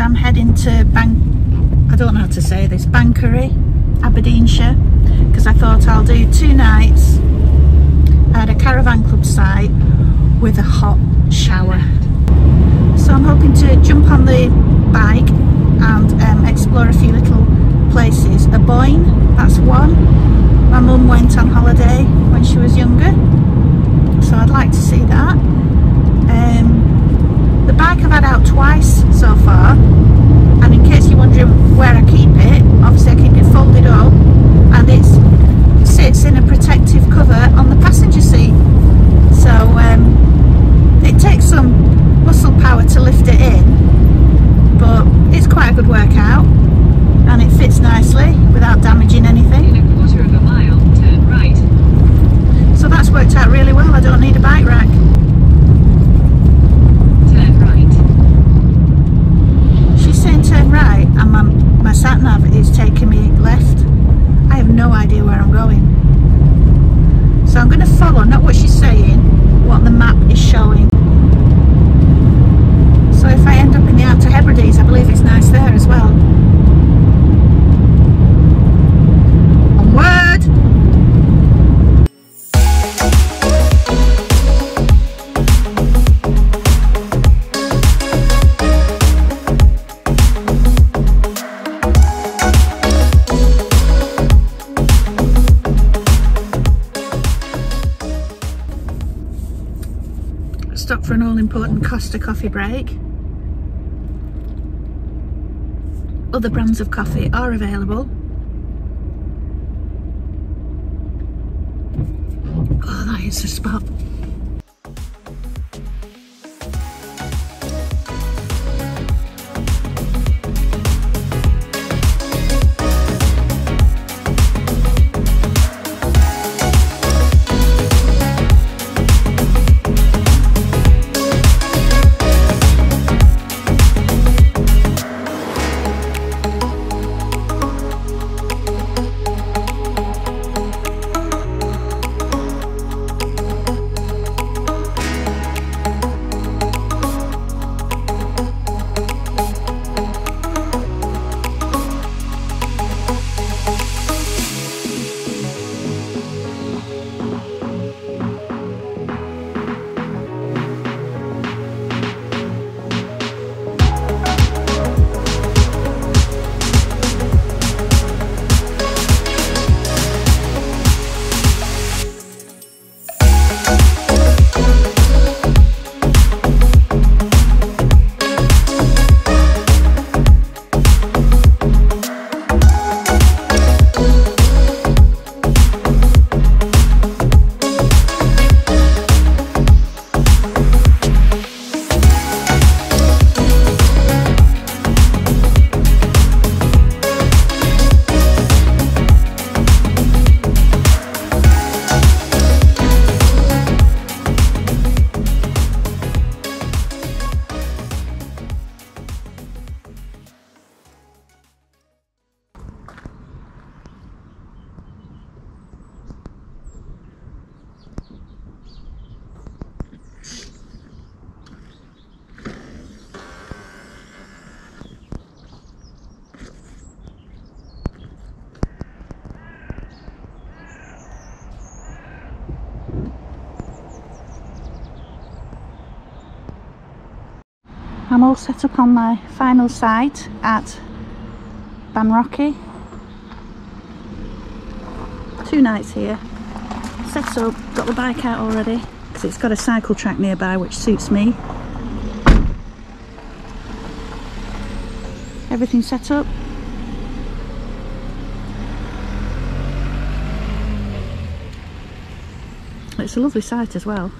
I'm heading to Bank, I don't know how to say this, Banchory, Aberdeenshire, because I thought I'll do two nights at a caravan club site with a hot shower. So I'm hoping to jump on the bike and um, explore a few little places. Aboyne, that's one. My mum went on holiday when she was younger, so I'd like to see that. Um, the bike I've had out twice so far, and in case you're wondering where I keep it, obviously I keep it folded up, and it sits in a protective cover on the passenger seat. So um, it takes some muscle power to lift it in, but it's quite a good workout, and it fits nicely without damaging anything. Costa coffee break. Other brands of coffee are available. Oh, that is the spot. I'm all set up on my final site at Banchory. Two nights here. Set up, got the bike out already because it's got a cycle track nearby which suits me. Everything set up. It's a lovely site as well.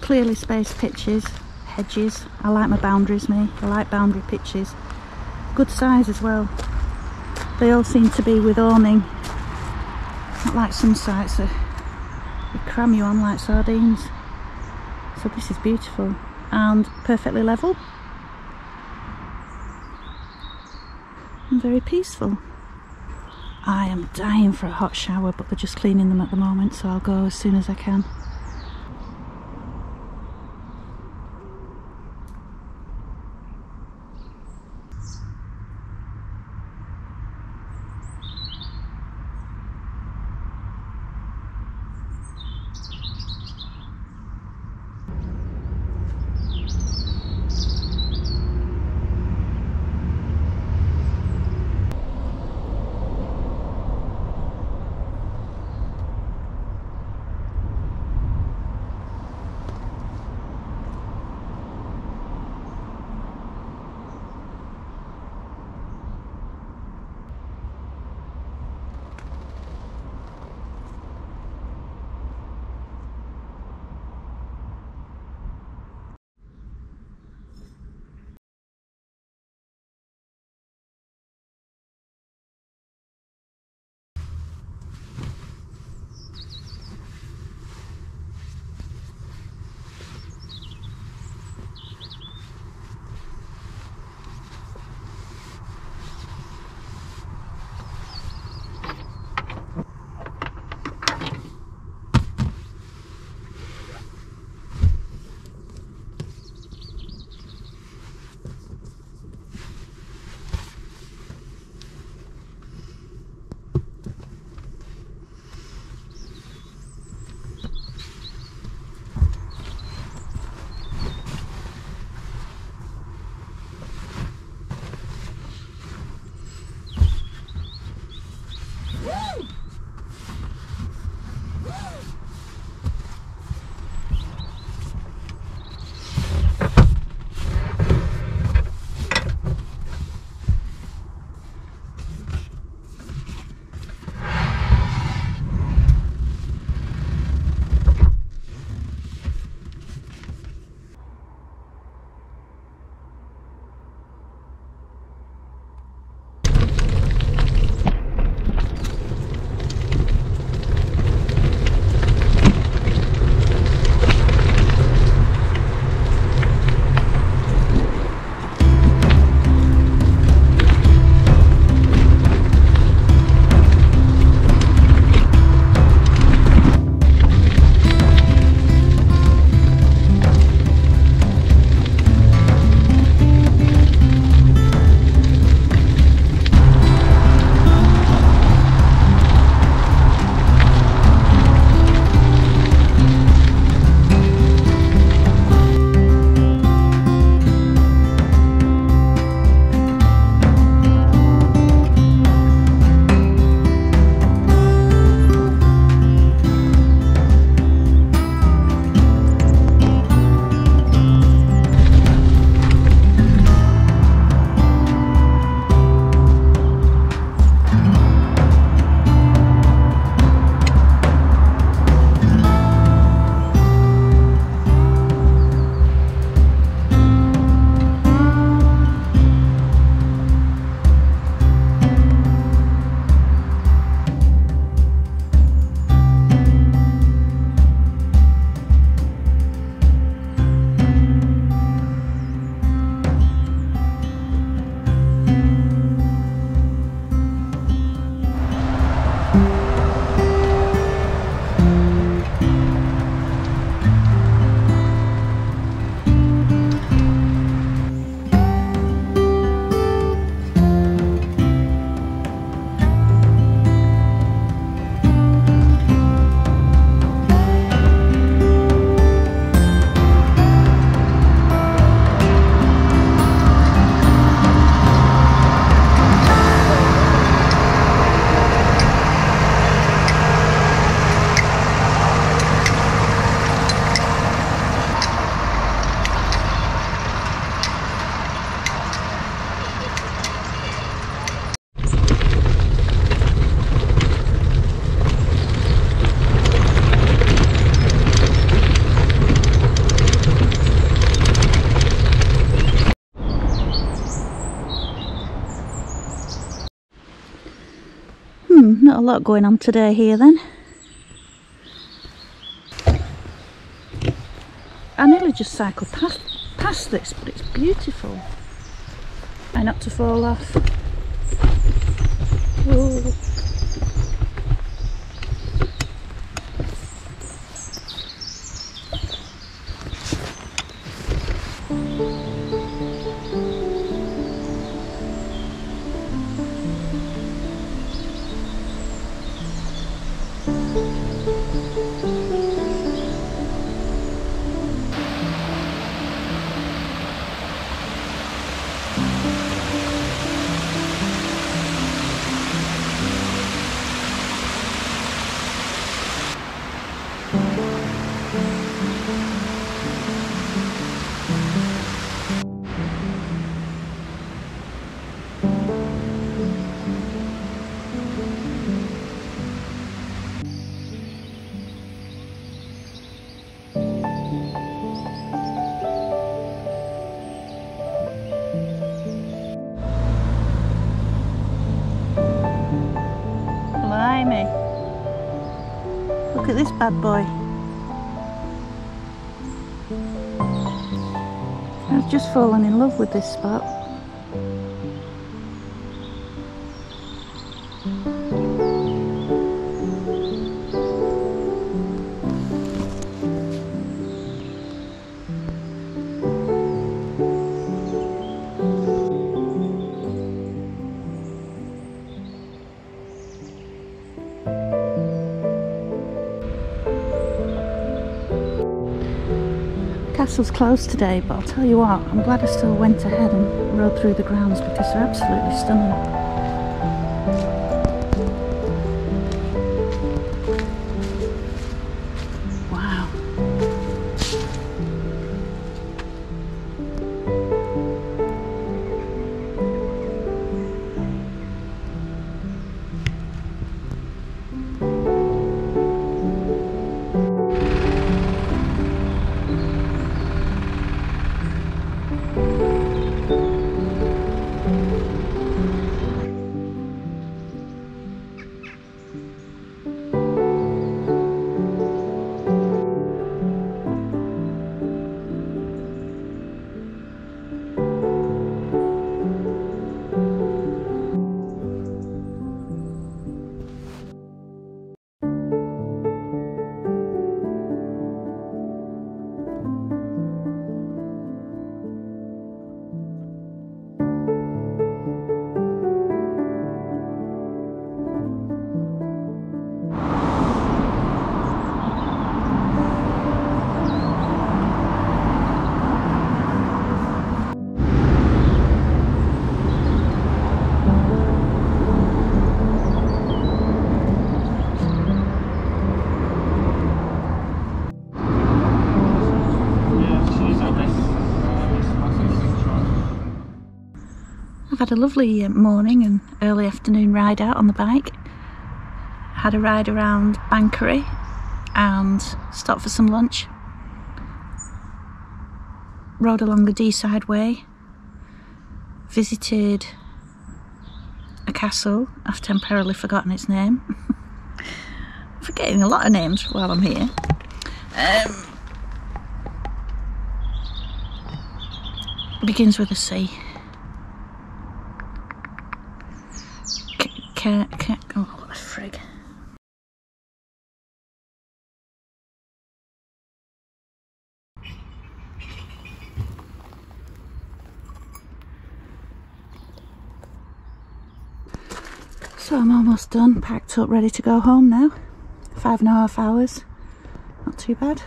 Clearly spaced pitches, hedges. I like my boundaries, me. I like boundary pitches. Good size as well. They all seem to be with awning. Not like some sites that they cram you on like sardines. So this is beautiful. and perfectly level and very peaceful. I am dying for a hot shower but they're just cleaning them at the moment so I'll go as soon as I can. A lot going on today here then. I nearly just cycled past past this, but it's beautiful. Try not to fall off. Bad boy. I've just fallen in love with this spot. The castle's closed today, but I'll tell you what, I'm glad I still went ahead and rode through the grounds because they're absolutely stunning. A lovely uh, morning and early afternoon ride out on the bike. Had a ride around Banchory and stopped for some lunch. Rode along the Deeside Way. Visited a castle. I've temporarily forgotten its name. Forgetting a lot of names while I'm here. Um, begins with a C. Ca ca oh, what the frig. So I'm almost done, packed up, ready to go home now. Five and a half hours, not too bad.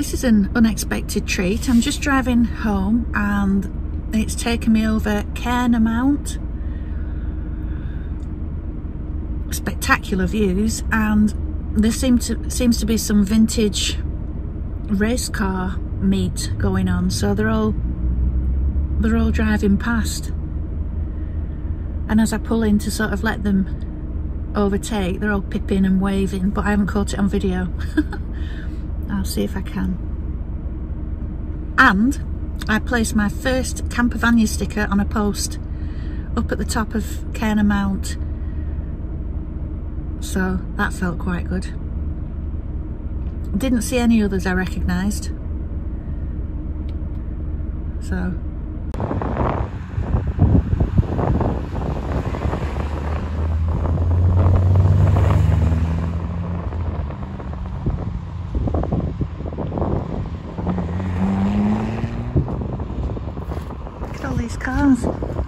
This is an unexpected treat. I'm just driving home and it's taken me over Cairn O' Mount. Spectacular views and there seem to seems to be some vintage race car meet going on so they're all they're all driving past and as I pull in to sort of let them overtake they're all pipping and waving but I haven't caught it on video I'll see if I can. And I placed my first CamperVanya sticker on a post up at the top of Cairn O' Mount. So that felt quite good. Didn't see any others I recognised. So cars.